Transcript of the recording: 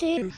two.